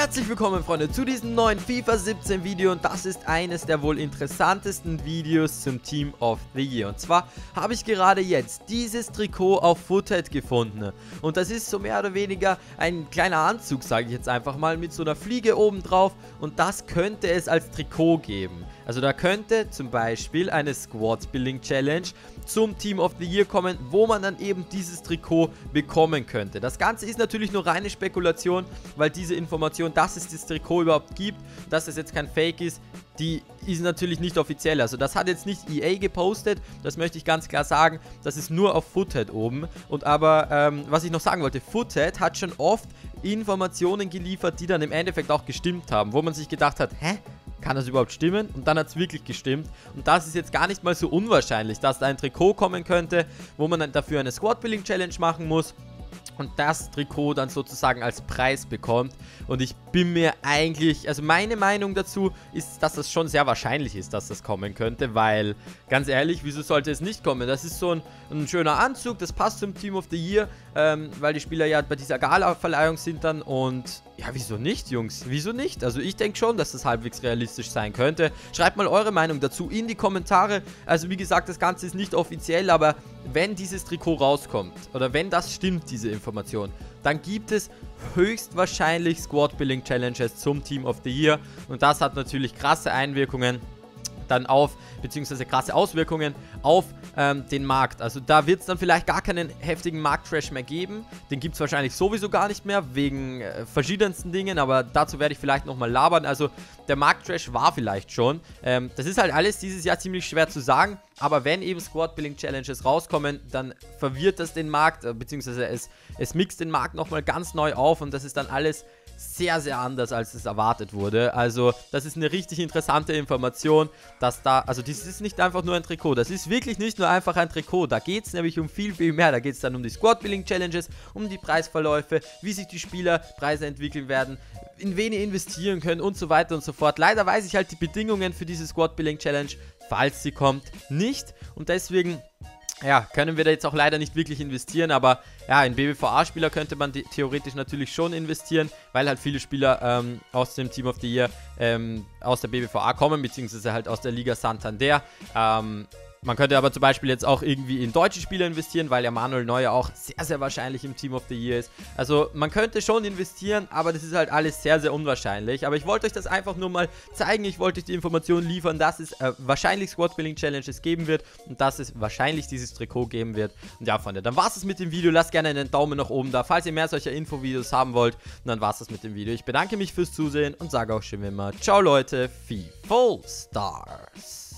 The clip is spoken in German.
Herzlich willkommen Freunde zu diesem neuen FIFA 17 Video und das ist eines der wohl interessantesten Videos zum Team of the Year und zwar habe ich gerade jetzt dieses Trikot auf Foothead gefunden und das ist so mehr oder weniger ein kleiner Anzug sage ich jetzt einfach mal mit so einer Fliege oben drauf und das könnte es als Trikot geben. Also da könnte zum Beispiel eine Squad Building Challenge zum Team of the Year kommen, wo man dann eben dieses Trikot bekommen könnte. Das Ganze ist natürlich nur reine Spekulation, weil diese Information, dass es das Trikot überhaupt gibt, dass es jetzt kein Fake ist, die ist natürlich nicht offiziell. Also das hat jetzt nicht EA gepostet, das möchte ich ganz klar sagen. Das ist nur auf Foothead oben. Und aber, ähm, was ich noch sagen wollte, Foothead hat schon oft Informationen geliefert, die dann im Endeffekt auch gestimmt haben, wo man sich gedacht hat, hä? kann das überhaupt stimmen? Und dann hat es wirklich gestimmt. Und das ist jetzt gar nicht mal so unwahrscheinlich, dass da ein Trikot kommen könnte, wo man dafür eine Squad Building Challenge machen muss und das Trikot dann sozusagen als Preis bekommt. Und ich bin mir eigentlich, also meine Meinung dazu ist, dass das schon sehr wahrscheinlich ist, dass das kommen könnte, weil, ganz ehrlich, wieso sollte es nicht kommen? Das ist so ein, ein schöner Anzug, das passt zum Team of the Year, ähm, weil die Spieler ja bei dieser Gala-Verleihung sind dann und ja, wieso nicht, Jungs? Wieso nicht? Also ich denke schon, dass das halbwegs realistisch sein könnte. Schreibt mal eure Meinung dazu in die Kommentare. Also wie gesagt, das Ganze ist nicht offiziell, aber wenn dieses Trikot rauskommt oder wenn das stimmt, diese Information, dann gibt es höchstwahrscheinlich Squad Building Challenges zum Team of the Year und das hat natürlich krasse Einwirkungen dann auf, beziehungsweise krasse Auswirkungen auf ähm, den Markt. Also da wird es dann vielleicht gar keinen heftigen Markttrash mehr geben. Den gibt es wahrscheinlich sowieso gar nicht mehr, wegen äh, verschiedensten Dingen, aber dazu werde ich vielleicht nochmal labern. Also der Markttrash war vielleicht schon. Ähm, das ist halt alles dieses Jahr ziemlich schwer zu sagen, aber wenn eben Squad Building Challenges rauskommen, dann verwirrt das den Markt, äh, beziehungsweise es, es mixt den Markt nochmal ganz neu auf und das ist dann alles sehr, sehr anders, als es erwartet wurde. Also, das ist eine richtig interessante Information, dass da, also das ist nicht einfach nur ein Trikot, das ist wirklich nicht nur einfach ein Trikot, da geht es nämlich um viel, viel mehr. Da geht es dann um die Squad-Building-Challenges, um die Preisverläufe, wie sich die Spielerpreise entwickeln werden, in wen ihr investieren könnt und so weiter und so fort. Leider weiß ich halt die Bedingungen für diese Squad-Building-Challenge, falls sie kommt, nicht und deswegen ja, können wir da jetzt auch leider nicht wirklich investieren, aber ja, in BBVA-Spieler könnte man theoretisch natürlich schon investieren, weil halt viele Spieler ähm, aus dem Team of the Year ähm, aus der BBVA kommen, beziehungsweise halt aus der Liga Santander. Ähm, man könnte aber zum Beispiel jetzt auch irgendwie in deutsche Spieler investieren, weil ja Manuel Neuer auch sehr, sehr wahrscheinlich im Team of the Year ist. Also man könnte schon investieren, aber das ist halt alles sehr, sehr unwahrscheinlich. Aber ich wollte euch das einfach nur mal zeigen. Ich wollte euch die Information liefern, dass es äh, wahrscheinlich Squad Building Challenges geben wird und dass es wahrscheinlich dieses Trikot geben wird. Und ja, Freunde, dann war es mit dem Video. Lasst gerne einen Daumen nach oben da, falls ihr mehr solcher Infovideos haben wollt. Und dann war es mit dem Video. Ich bedanke mich fürs Zusehen und sage auch schon immer, ciao Leute, viel Stars.